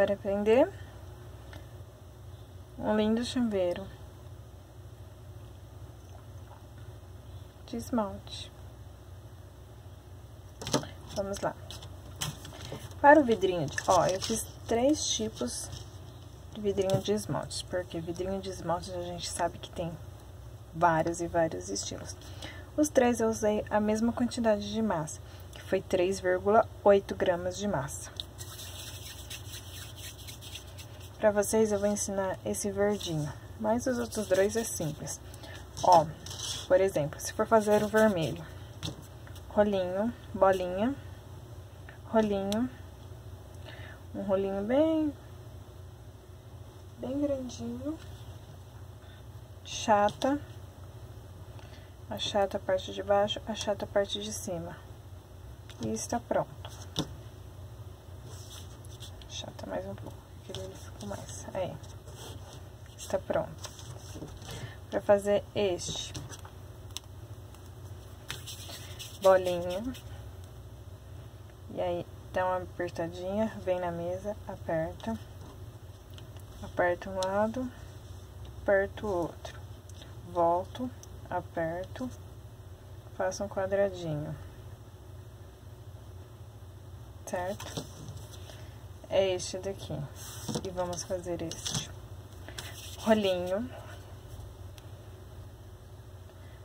Bora prender um lindo chuveiro de esmalte. Vamos lá. Para o vidrinho, de, ó, eu fiz três tipos de vidrinho de esmalte, porque vidrinho de esmalte a gente sabe que tem vários e vários estilos. Os três eu usei a mesma quantidade de massa, que foi 3,8 gramas de massa. Pra vocês eu vou ensinar esse verdinho, mas os outros dois é simples. Ó, por exemplo, se for fazer o vermelho, rolinho, bolinha, rolinho, um rolinho bem, bem grandinho, chata, achata a parte de baixo, achata a parte de cima. E está pronto. Chata mais um pouco ele ficou mais. Aí. Está pronto. Para fazer este. Bolinha. E aí, dá uma apertadinha, vem na mesa, aperta. Aperta um lado, aperta o outro. Volto, aperto, faço um quadradinho. Certo? É este daqui. E vamos fazer este. Rolinho.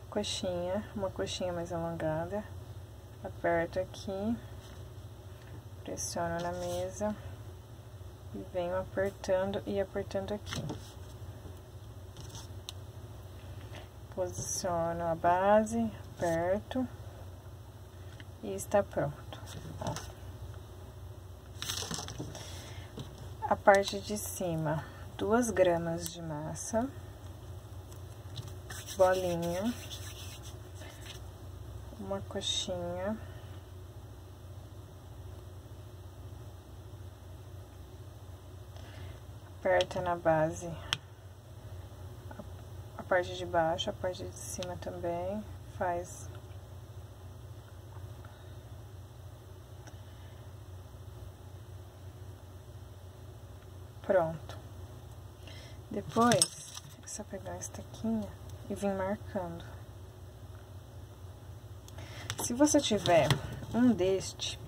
Coxinha, uma coxinha mais alongada. Aperto aqui. Pressiono na mesa. E venho apertando e apertando aqui. Posiciono a base, aperto. E está pronto. Ó. a parte de cima, duas gramas de massa, bolinha, uma coxinha, aperta na base a parte de baixo, a parte de cima também, faz Pronto. Depois, é só pegar esse taquinho e vir marcando. Se você tiver um deste,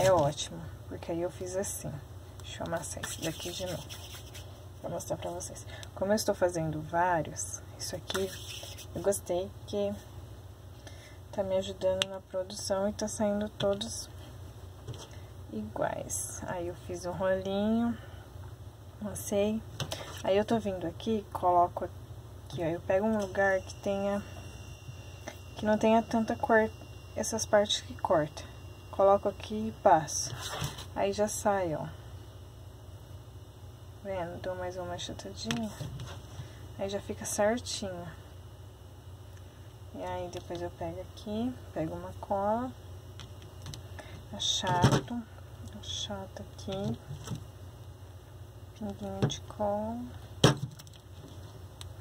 é ótimo, porque aí eu fiz assim. Deixa eu amassar esse daqui de novo, pra mostrar pra vocês. Como eu estou fazendo vários, isso aqui, eu gostei que tá me ajudando na produção e tá saindo todos iguais. Aí eu fiz um rolinho lancei. Aí eu tô vindo aqui, coloco aqui, ó, eu pego um lugar que tenha, que não tenha tanta cor, essas partes que corta. Coloco aqui e passo. Aí já sai, ó. Vendo? Dou mais uma achatadinha. Aí já fica certinho. E aí depois eu pego aqui, pego uma cola, achato, achato aqui pinguinho de cola,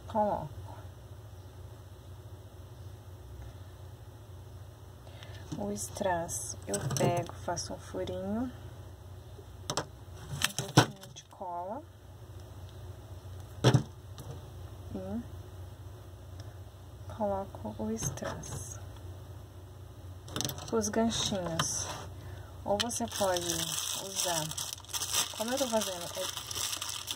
coloco. O strass eu pego, faço um furinho, um pouquinho de cola. E coloco o strass. Os ganchinhos, ou você pode usar, como eu tô fazendo, é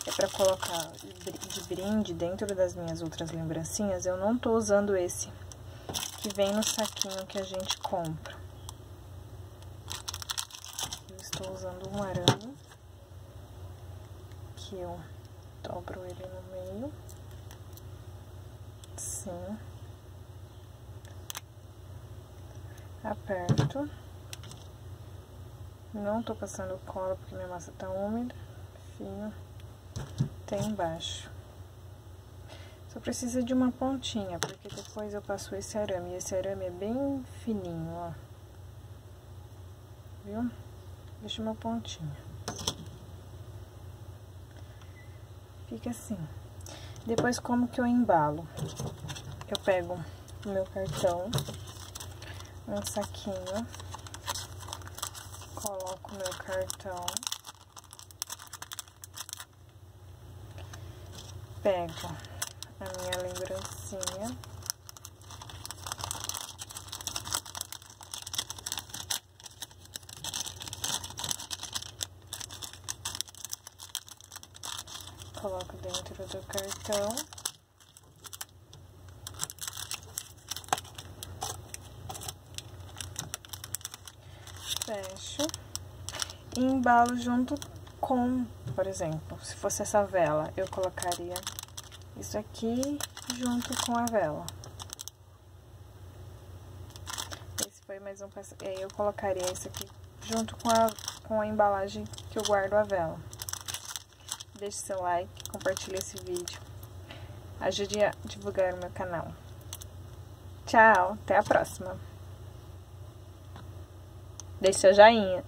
é pra colocar de brinde dentro das minhas outras lembrancinhas, eu não tô usando esse que vem no saquinho que a gente compra. Eu estou usando um arame, que eu dobro ele no meio, assim, aperto, não tô passando cola porque minha massa tá úmida, fio tem embaixo. Só precisa de uma pontinha, porque depois eu passo esse arame. Esse arame é bem fininho, ó. Viu? Deixa uma pontinha. Fica assim. Depois, como que eu embalo? Eu pego o meu cartão, um saquinho, coloco o meu cartão pego a minha lembrancinha. Coloco dentro do cartão. Fecho. E embalo junto com, por exemplo, se fosse essa vela, eu colocaria isso aqui junto com a vela. Esse foi mais um passo. E eu colocaria isso aqui junto com a, com a embalagem que eu guardo a vela. Deixe seu like, compartilhe esse vídeo. Ajude a divulgar o meu canal. Tchau, até a próxima. Deixe seu joinha.